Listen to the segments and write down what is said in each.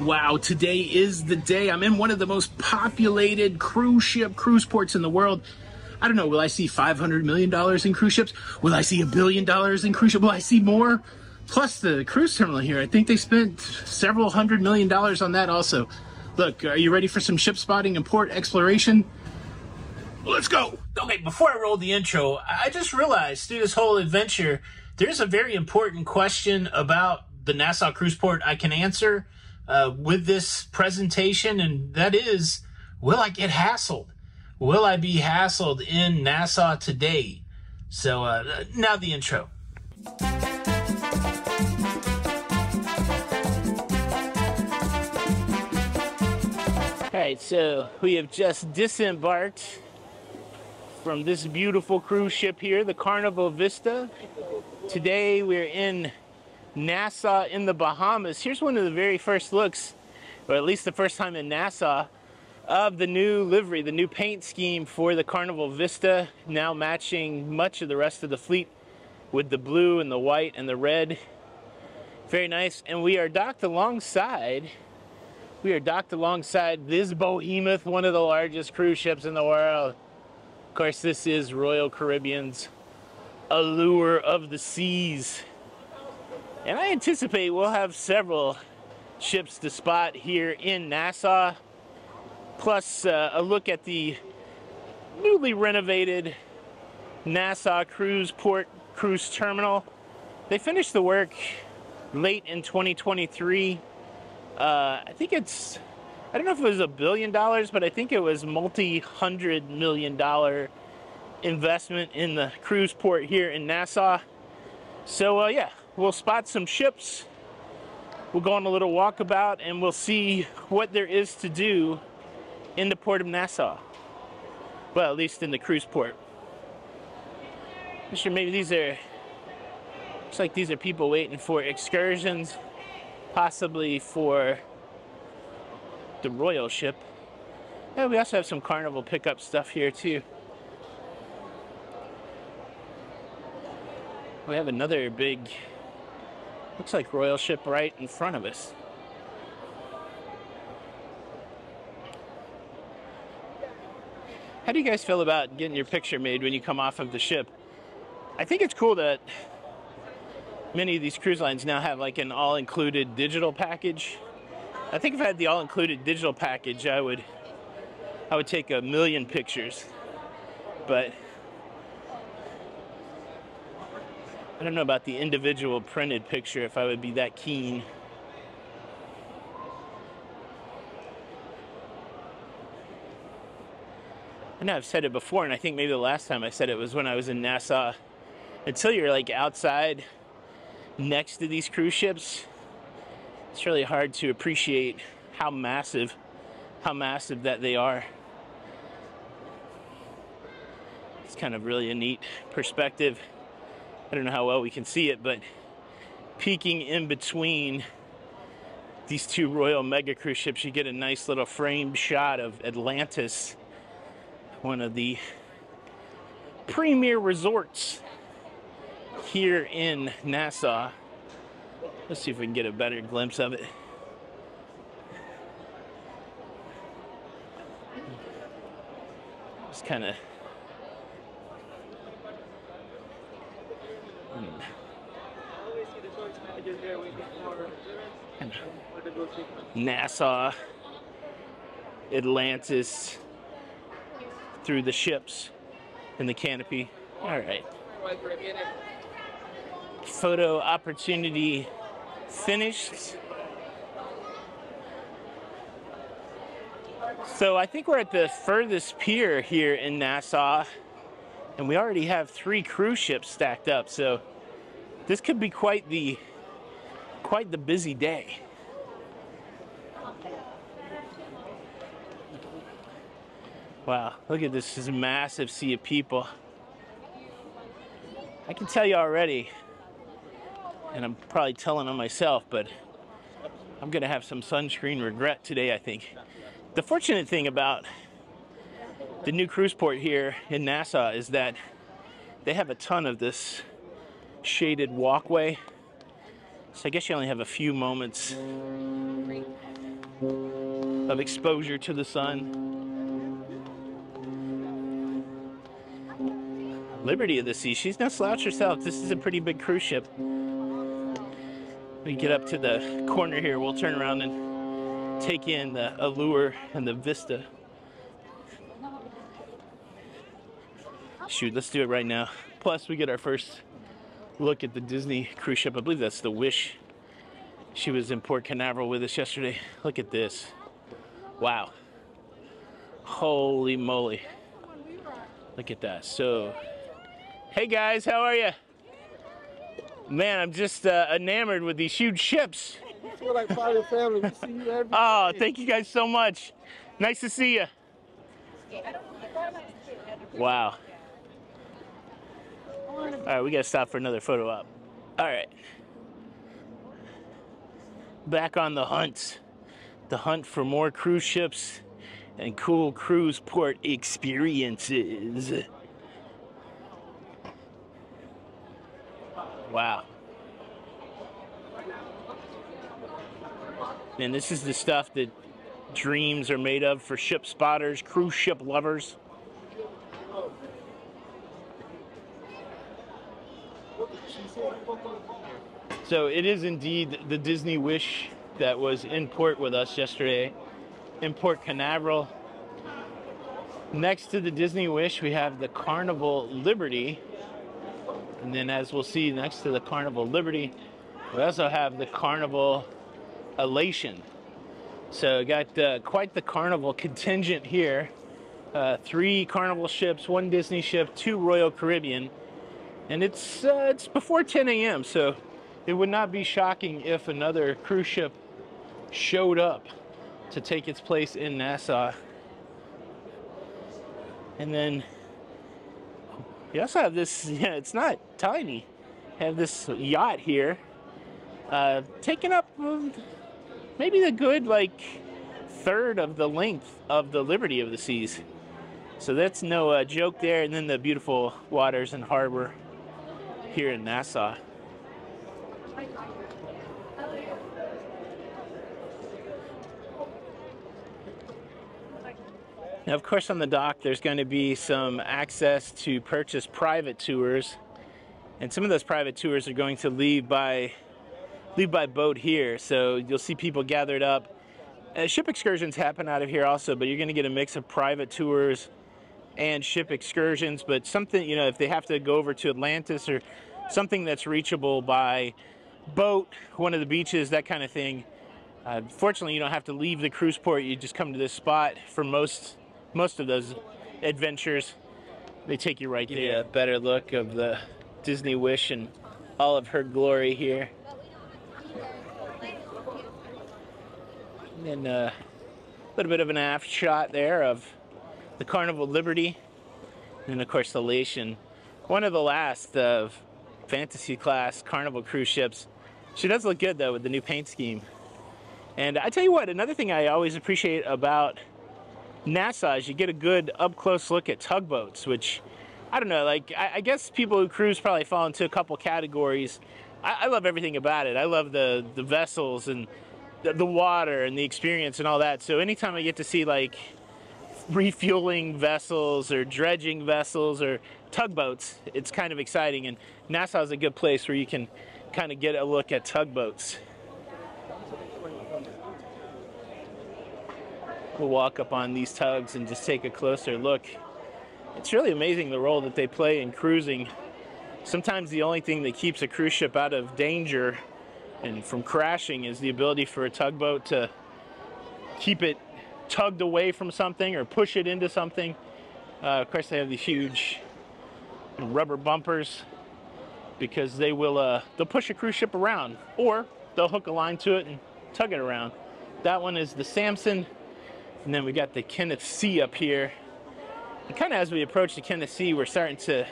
Wow, today is the day. I'm in one of the most populated cruise ship cruise ports in the world. I don't know, will I see $500 million in cruise ships? Will I see a billion dollars in cruise ships? Will I see more? Plus the cruise terminal here. I think they spent several hundred million dollars on that also. Look, are you ready for some ship spotting and port exploration? Let's go. Okay, before I roll the intro, I just realized through this whole adventure, there's a very important question about the Nassau Cruise Port I can answer uh, with this presentation, and that is, will I get hassled? Will I be hassled in Nassau today? So uh, now the intro. All right, so we have just disembarked from this beautiful cruise ship here, the Carnival Vista. Today we're in Nassau in the Bahamas. Here's one of the very first looks, or at least the first time in Nassau, of the new livery, the new paint scheme for the Carnival Vista, now matching much of the rest of the fleet with the blue and the white and the red. Very nice. And we are docked alongside, we are docked alongside this Behemoth, one of the largest cruise ships in the world. Of course, this is Royal Caribbean's Allure of the Seas. And I anticipate we'll have several ships to spot here in Nassau, plus uh, a look at the newly renovated Nassau Cruise Port Cruise Terminal. They finished the work late in 2023. Uh, I think it's, I don't know if it was a billion dollars, but I think it was multi-hundred million dollar investment in the cruise port here in Nassau. So uh, yeah, we'll spot some ships. We'll go on a little walkabout and we'll see what there is to do in the port of Nassau. Well, at least in the cruise port. I'm sure maybe these are, looks like these are people waiting for excursions, possibly for the royal ship. Yeah, we also have some carnival pickup stuff here too. We have another big Looks like royal ship right in front of us. How do you guys feel about getting your picture made when you come off of the ship? I think it's cool that many of these cruise lines now have like an all-included digital package. I think if I had the all-included digital package, I would I would take a million pictures. But I don't know about the individual printed picture if I would be that keen. I know I've said it before, and I think maybe the last time I said it was when I was in Nassau. Until you're like outside next to these cruise ships, it's really hard to appreciate how massive, how massive that they are. It's kind of really a neat perspective. I don't know how well we can see it, but peeking in between these two Royal Mega Cruise ships, you get a nice little framed shot of Atlantis, one of the premier resorts here in Nassau. Let's see if we can get a better glimpse of it. Just kind of Nassau, Atlantis, through the ships in the canopy. All right. Photo opportunity finished. So I think we're at the furthest pier here in Nassau, and we already have three cruise ships stacked up. So this could be quite the quite the busy day. Wow, look at this, this massive sea of people. I can tell you already, and I'm probably telling on myself, but I'm gonna have some sunscreen regret today, I think. The fortunate thing about the new cruise port here in Nassau is that they have a ton of this shaded walkway. So I guess you only have a few moments of exposure to the sun. Liberty of the Sea, she's no slouch herself. This is a pretty big cruise ship. We get up to the corner here, we'll turn around and take in the allure and the vista. Shoot, let's do it right now. Plus, we get our first look at the Disney cruise ship. I believe that's the Wish. She was in Port Canaveral with us yesterday. Look at this. Wow. Holy moly. Look at that. So, hey guys, how are you? Man, I'm just uh, enamored with these huge ships. I feel like part of the family. We see you every Oh, day. thank you guys so much. Nice to see you. Wow. All right, we gotta stop for another photo op. All right. Back on the hunt. The hunt for more cruise ships and cool cruise port experiences. Wow. And this is the stuff that dreams are made of for ship spotters, cruise ship lovers. So it is indeed the Disney Wish that was in port with us yesterday in Port Canaveral. Next to the Disney Wish, we have the Carnival Liberty. And then, as we'll see next to the Carnival Liberty, we also have the Carnival Elation. So, got uh, quite the carnival contingent here. Uh, three carnival ships, one Disney ship, two Royal Caribbean, and it's uh, it's before 10 a.m. So, it would not be shocking if another cruise ship showed up to take its place in Nassau. And then you also have this. Yeah, it's not tiny. Have this yacht here, uh, taking up. um, maybe the good like third of the length of the Liberty of the Seas. So that's no uh, joke there. And then the beautiful waters and harbor here in Nassau. Now, of course, on the dock, there's going to be some access to purchase private tours, and some of those private tours are going to leave by leave by boat here. So you'll see people gathered up. Uh, ship excursions happen out of here also, but you're going to get a mix of private tours and ship excursions. But something, you know, if they have to go over to Atlantis or something that's reachable by boat, one of the beaches, that kind of thing. Uh, fortunately, you don't have to leave the cruise port. You just come to this spot for most most of those adventures. They take you right Give there. you a better look of the Disney Wish and all of her glory here. And then uh, a little bit of an aft shot there of the Carnival Liberty. And of course, the Elation. One of the last of fantasy class Carnival cruise ships. She does look good though with the new paint scheme. And I tell you what, another thing I always appreciate about Nassau is you get a good up close look at tugboats, which I don't know, like I, I guess people who cruise probably fall into a couple categories. I, I love everything about it. I love the the vessels and the, the water and the experience and all that. So anytime I get to see like refueling vessels or dredging vessels or tugboats, it's kind of exciting. And Nassau is a good place where you can kind of get a look at tugboats. We'll walk up on these tugs and just take a closer look. It's really amazing the role that they play in cruising. Sometimes the only thing that keeps a cruise ship out of danger and from crashing is the ability for a tugboat to keep it tugged away from something or push it into something. Uh, of course, they have these huge rubber bumpers because they will uh, they'll push a cruise ship around or they'll hook a line to it and tug it around. That one is the Samson, and then we got the Kenneth C up here. And kind of as we approach the Kenneth C, we're starting to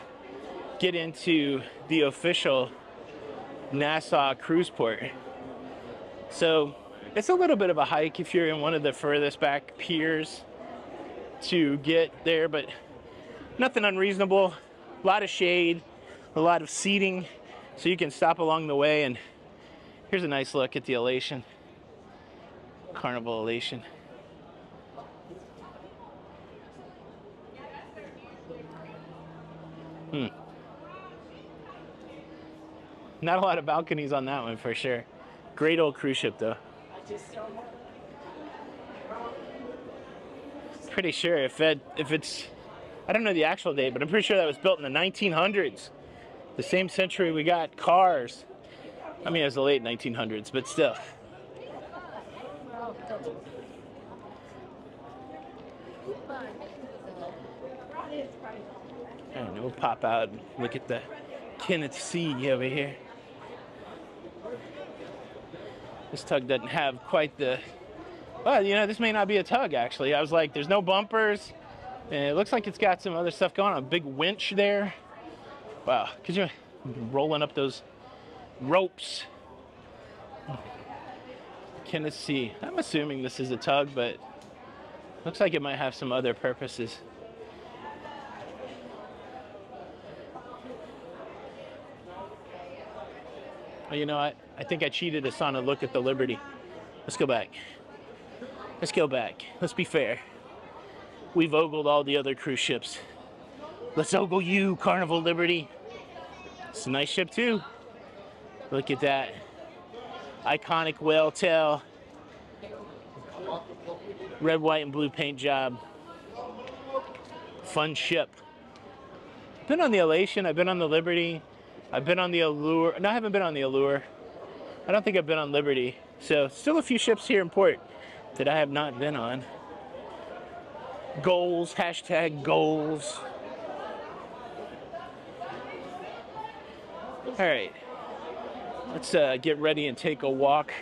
get into the official Nassau cruise port. So it's a little bit of a hike if you're in one of the furthest back piers to get there, but nothing unreasonable. A lot of shade, a lot of seating, so you can stop along the way. And here's a nice look at the elation. Carnival Elation. Hmm. Not a lot of balconies on that one for sure. Great old cruise ship though. Pretty sure if it if it's I don't know the actual date, but I'm pretty sure that was built in the 1900s. The same century we got cars. I mean, it was the late 1900s, but still. And we'll pop out and look at the Kenneth Sea over here. This tug doesn't have quite the. Well, you know, this may not be a tug actually. I was like, there's no bumpers, and it looks like it's got some other stuff going on. A big winch there. Wow, could you rolling up those ropes? Kenneth Sea. I'm assuming this is a tug, but looks like it might have some other purposes. Oh, you know what? I think I cheated us on a look at the Liberty. Let's go back. Let's go back. Let's be fair. We've ogled all the other cruise ships. Let's ogle you, Carnival Liberty. It's a nice ship too. Look at that. Iconic whale tail. Red, white, and blue paint job. Fun ship. Been on the Elation, I've been on the Liberty. I've been on the Allure. No, I haven't been on the Allure. I don't think I've been on Liberty. So, still a few ships here in port that I have not been on. Goals, hashtag goals. All right, let's uh, get ready and take a walk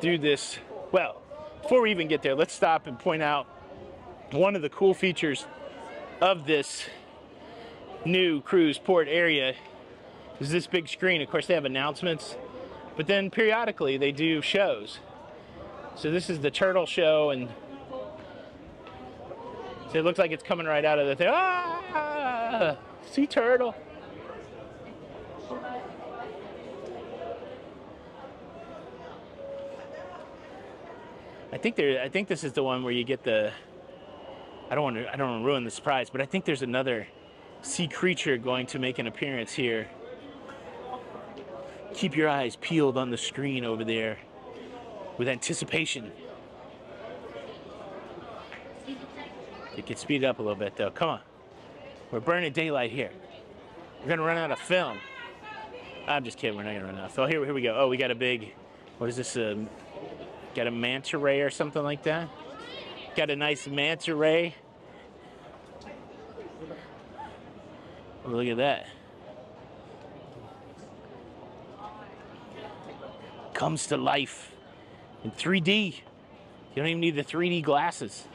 through this. Well, before we even get there, let's stop and point out one of the cool features of this new cruise port area is this big screen. Of course, they have announcements, but then periodically they do shows. So this is the turtle show, and so it looks like it's coming right out of the thing. Ah, sea turtle. I think there. I think this is the one where you get the. I don't want to. I don't want to ruin the surprise, but I think there's another sea creature going to make an appearance here. Keep your eyes peeled on the screen over there with anticipation. It can speed up a little bit though. Come on. We're burning daylight here. We're gonna run out of film. I'm just kidding, we're not gonna run out of film. Here, here we go. Oh, we got a big, what is this? Um, got a manta ray or something like that? Got a nice manta ray. Look at that. Comes to life in 3D. You don't even need the 3D glasses.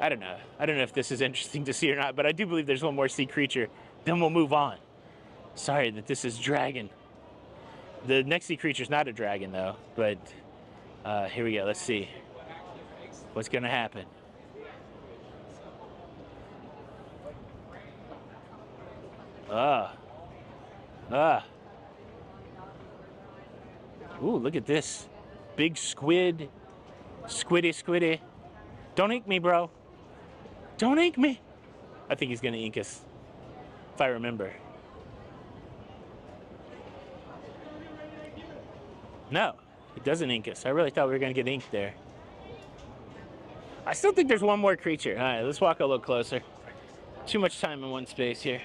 I don't know. I don't know if this is interesting to see or not, but I do believe there's one more sea creature. Then we'll move on. Sorry that this is dragon. The next sea creature is not a dragon though, but uh, here we go. Let's see what's going to happen. Ah. Ah. Ooh, look at this. Big squid. Squiddy, squiddy. Don't ink me, bro. Don't ink me. I think he's going to ink us, if I remember. No, he doesn't ink us. I really thought we were going to get inked there. I still think there's one more creature. All right, let's walk a little closer. Too much time in one space here.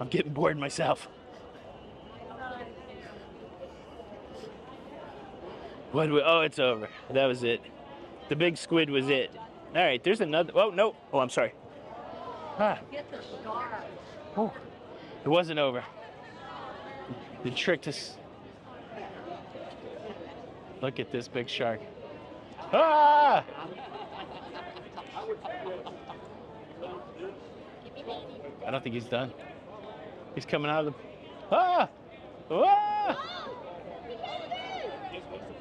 I'm getting bored myself. What? we- Oh, it's over. That was it. The big squid was it. All right, there's another. Oh no. Oh, I'm sorry. Ah. Oh, it wasn't over. They tricked us. Look at this big shark. Ah! I don't think he's done. He's coming out of the. Ah! Ah!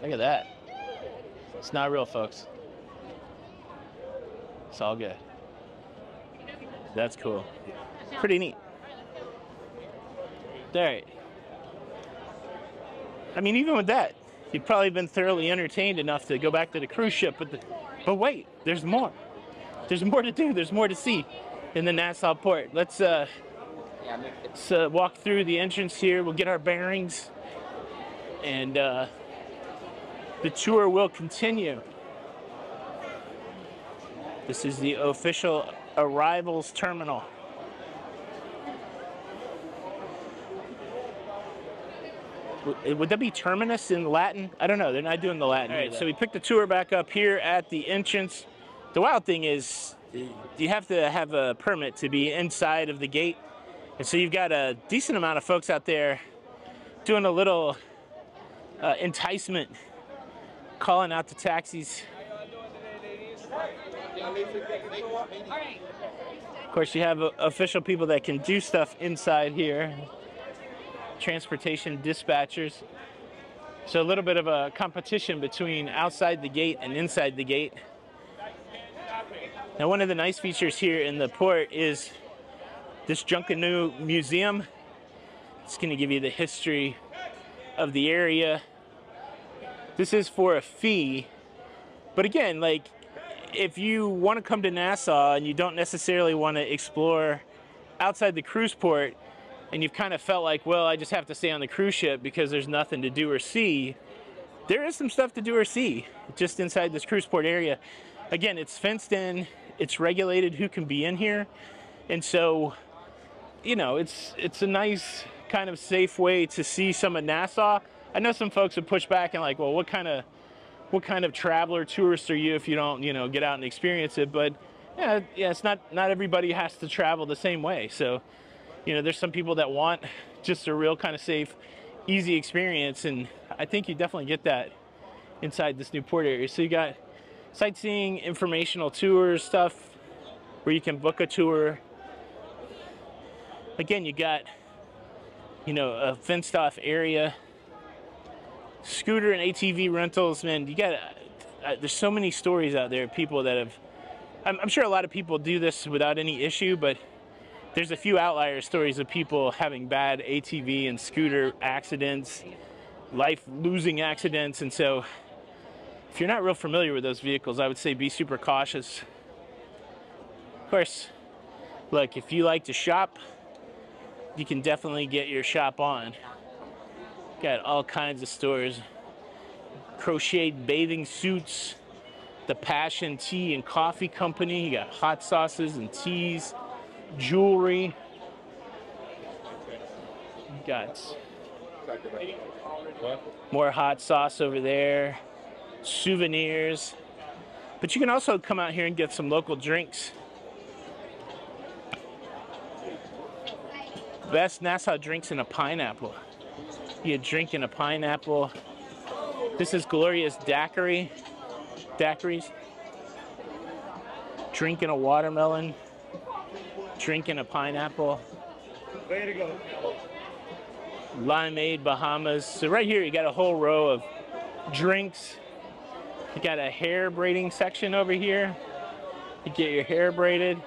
Look at that. It's not real, folks. It's all good. That's cool. Pretty neat. All right. I mean, even with that, you've probably been thoroughly entertained enough to go back to the cruise ship. But the, but wait, there's more. There's more to do. There's more to see in the Nassau port. Let's uh, let's uh, walk through the entrance here. We'll get our bearings, and uh, the tour will continue. This is the official arrivals terminal. Would- Would that be terminus in Latin? I don't know. They're not doing the Latin. All right, so we picked the tour back up here at the entrance. The wild thing is, you have to have a permit to be inside of the gate. And so you've got a decent amount of folks out there doing a little uh, enticement, calling out the taxis. Of course, you have uh, official people that can do stuff inside here transportation dispatchers. So a little bit of a competition between outside the gate and inside the gate. Now, one of the nice features here in the port is this Junkanoo Museum. It's going to give you the history of the area. This is for a fee, but again, like if you want to come to Nassau and you don't necessarily want to explore outside the cruise port, and you've kind of felt like, well, I just have to stay on the cruise ship because there's nothing to do or see, there is some stuff to do or see just inside this cruise port area. Again, it's fenced in, it's regulated who can be in here, and so, you know, it's it's a nice kind of safe way to see some of Nassau. I know some folks would push back and like, well, what kind of what kind of traveler tourist are you if you don't, you know, get out and experience it? But yeah, yeah, it's not not everybody has to travel the same way. So you know, there's some people that want just a real kind of safe, easy experience, and I think you definitely get that inside this new port area. So you got sightseeing, informational tours, stuff where you can book a tour. Again, you got, you know, a fenced off area. Scooter and ATV rentals, man, you got, uh, there's so many stories out there, people that have, I'm, I'm sure a lot of people do this without any issue, but there's a few outlier stories of people having bad ATV and scooter accidents, life losing accidents. And so, if you're not real familiar with those vehicles, I would say be super cautious. Of course, look, if you like to shop, you can definitely get your shop on. Got all kinds of stores crocheted bathing suits, the Passion Tea and Coffee Company, you got hot sauces and teas jewelry. Got more hot sauce over there, souvenirs. But you can also come out here and get some local drinks. Best Nassau drinks in a pineapple. You drinking a pineapple. This is glorious Daiquiri. Daiquiris. Drinking a watermelon drinking a pineapple. Way to go. Limeade Bahamas. So right here you got a whole row of drinks. You got a hair braiding section over here. You get your hair braided.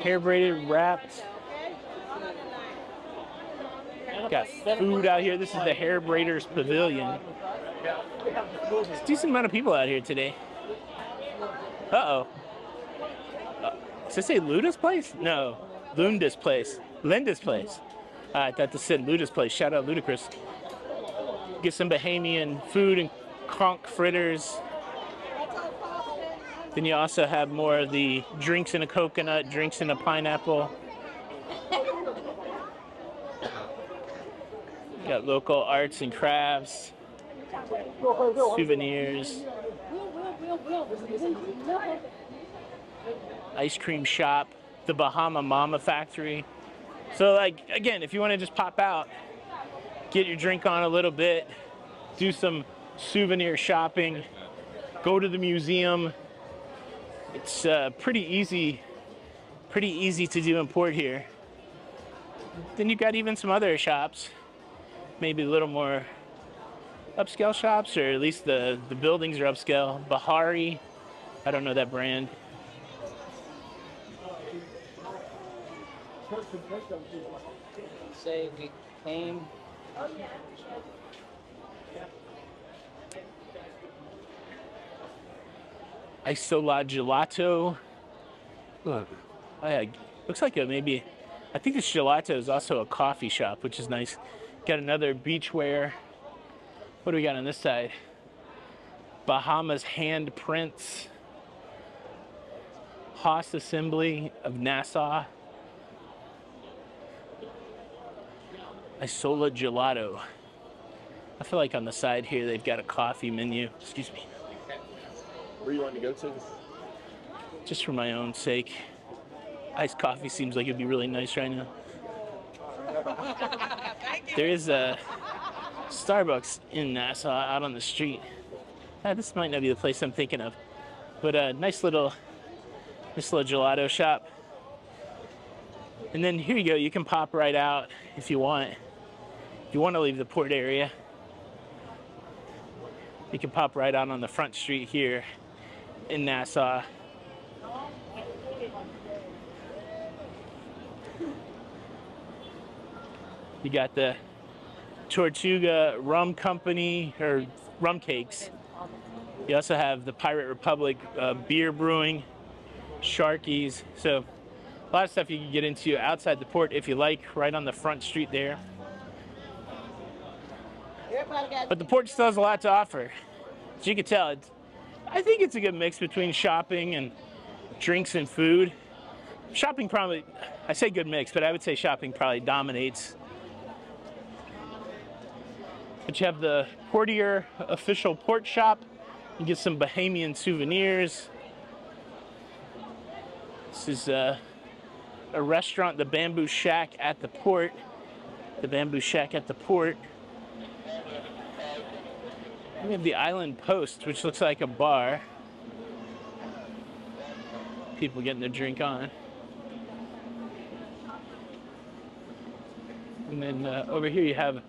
Hair braided, wrapped. Got food out here. This is the hair braiders pavilion. A decent amount of people out here today. Uh-oh. Does it say Luda's place? No, Lunda's place. Linda's place. Uh, I thought this said Luda's place. Shout out Ludacris. Get some Bahamian food and conch fritters. Then you also have more of the drinks in a coconut, drinks in a pineapple. Got local arts and crafts, souvenirs, ice cream shop, the Bahama Mama factory. So like again, if you want to just pop out, get your drink on a little bit, do some souvenir shopping, go to the museum. It's uh, pretty easy, pretty easy to do in port here. Then you've got even some other shops, maybe a little more upscale shops, or at least the, the buildings are upscale. Bahari, I don't know that brand. Say we came. Isola Gelato. Oh, yeah, looks like a maybe. I think this gelato is also a coffee shop, which is nice. Got another beachwear. What do we got on this side? Bahamas handprints. Haas Assembly of Nassau. Isola Gelato. I feel like on the side here they've got a coffee menu. Excuse me. Where you want to go to? Just for my own sake. Iced coffee seems like it'd be really nice right now. There is a Starbucks in uh, Nassau uh, out on the street. Ah, this might not be the place I'm thinking of, but a nice little, nice little gelato shop. And then here you go. You can pop right out if you want. If you want to leave the port area, you can pop right out on the front street here in Nassau. You got the Tortuga Rum Company or rum cakes. You also have the Pirate Republic uh, beer brewing, Sharkies. So a lot of stuff you can get into outside the port if you like, right on the front street there. But the port still has a lot to offer. As you can tell, I think it's a good mix between shopping and drinks and food. Shopping probably, I say good mix, but I would say shopping probably dominates. But you have the Portier official port shop. You get some Bahamian souvenirs. This is uh, a restaurant, the Bamboo Shack at the port. The Bamboo Shack at the port. We have the Island Post, which looks like a bar. People getting their drink on. And then uh, over here you have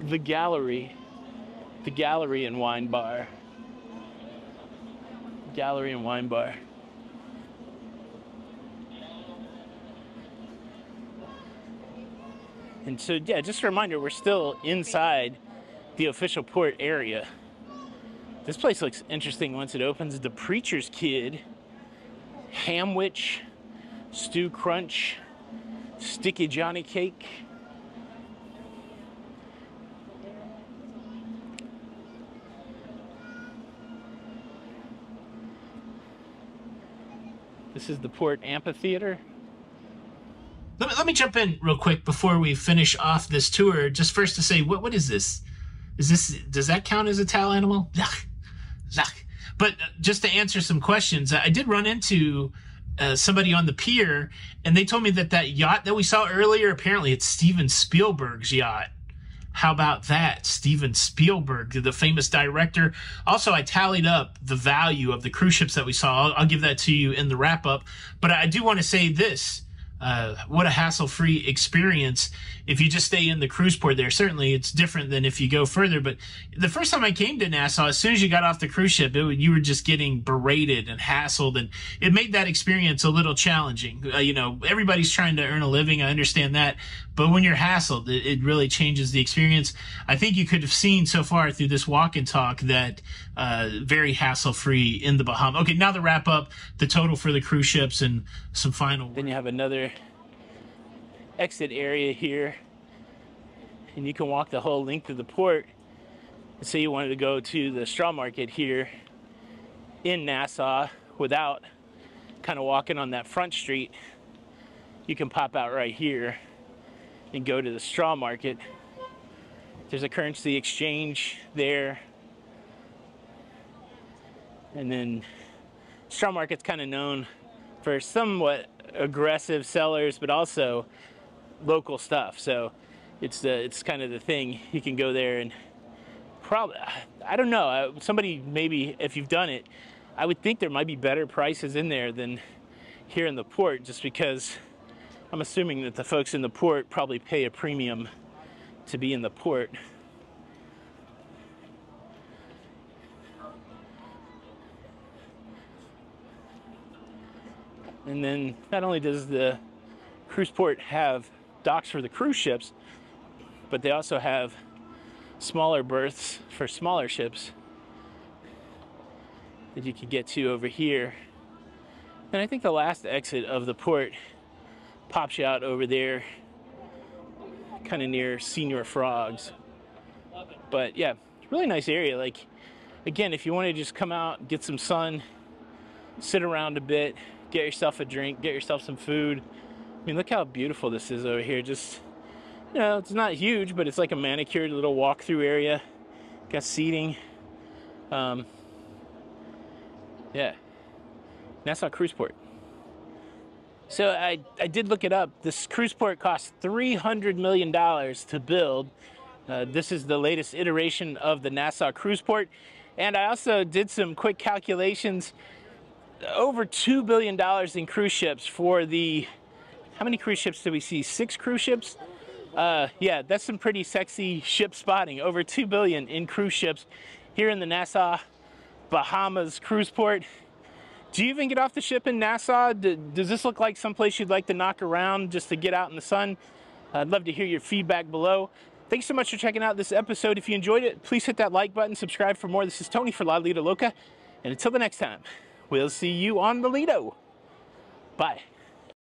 the Gallery, the Gallery and Wine Bar. Gallery and Wine Bar. And so, yeah, just a reminder, we're still inside the official port area. This place looks interesting once it opens. The Preacher's Kid, Hamwich, Stew Crunch, Sticky Johnny Cake. This is the Port Amphitheater. Let me, let me jump in real quick before we finish off this tour. Just first to say, what what is this? Is this does that count as a towel animal? But uh, just to answer some questions, I did run into uh, somebody on the pier, and they told me that that yacht that we saw earlier, apparently it's Steven Spielberg's yacht. How about that? Steven Spielberg, the famous director. Also, I tallied up the value of the cruise ships that we saw. I'll, I'll give that to you in the wrap up. But I do want to say this. Uh, what a hassle-free experience if you just stay in the cruise port there. Certainly, it's different than if you go further. But the first time I came to Nassau, as soon as you got off the cruise ship, it, you were just getting berated and hassled, and it made that experience a little challenging. Uh, you know, everybody's trying to earn a living. I understand that, but when you're hassled, it, it really changes the experience. I think you could have seen so far through this walk and talk that uh, very hassle-free in the Bahamas. Okay, now the wrap up, the total for the cruise ships, and some final. Then you have another exit area here and you can walk the whole length of the port and say you wanted to go to the straw market here in Nassau without kind of walking on that front street you can pop out right here and go to the straw market there's a currency exchange there and then straw market's kind of known for somewhat aggressive sellers but also local stuff. So it's the it's kind of the thing. You can go there and probably I don't know. Somebody maybe if you've done it, I would think there might be better prices in there than here in the port, just because I'm assuming that the folks in the port probably pay a premium to be in the port. And then not only does the cruise port have docks for the cruise ships, but they also have smaller berths for smaller ships that you could get to over here. And I think the last exit of the port pops you out over there, kind of near Señor Frogs. But yeah, really nice area. Like, again, if you want to just come out, get some sun, sit around a bit, get yourself a drink, get yourself some food. I mean, look how beautiful this is over here. Just, you know, it's not huge, but it's like a manicured little walk-through area. Got seating. Um, yeah. Nassau Cruise Port. So I, I did look it up. This cruise port cost $300 million to build. Uh, this is the latest iteration of the Nassau Cruise Port. And I also did some quick calculations. Over $2 billion in cruise ships for the, how many cruise ships do we see? Six cruise ships? Uh, yeah, that's some pretty sexy ship spotting. Over 2 billion in cruise ships here in the Nassau, Bahamas cruise port. Do you even get off the ship in Nassau? Does this look like someplace you'd like to knock around just to get out in the sun? I'd love to hear your feedback below. Thanks so much for checking out this episode. If you enjoyed it, please hit that like button, subscribe for more. This is Tony for La Lido Loca. And until the next time, we'll see you on the Lido. Bye.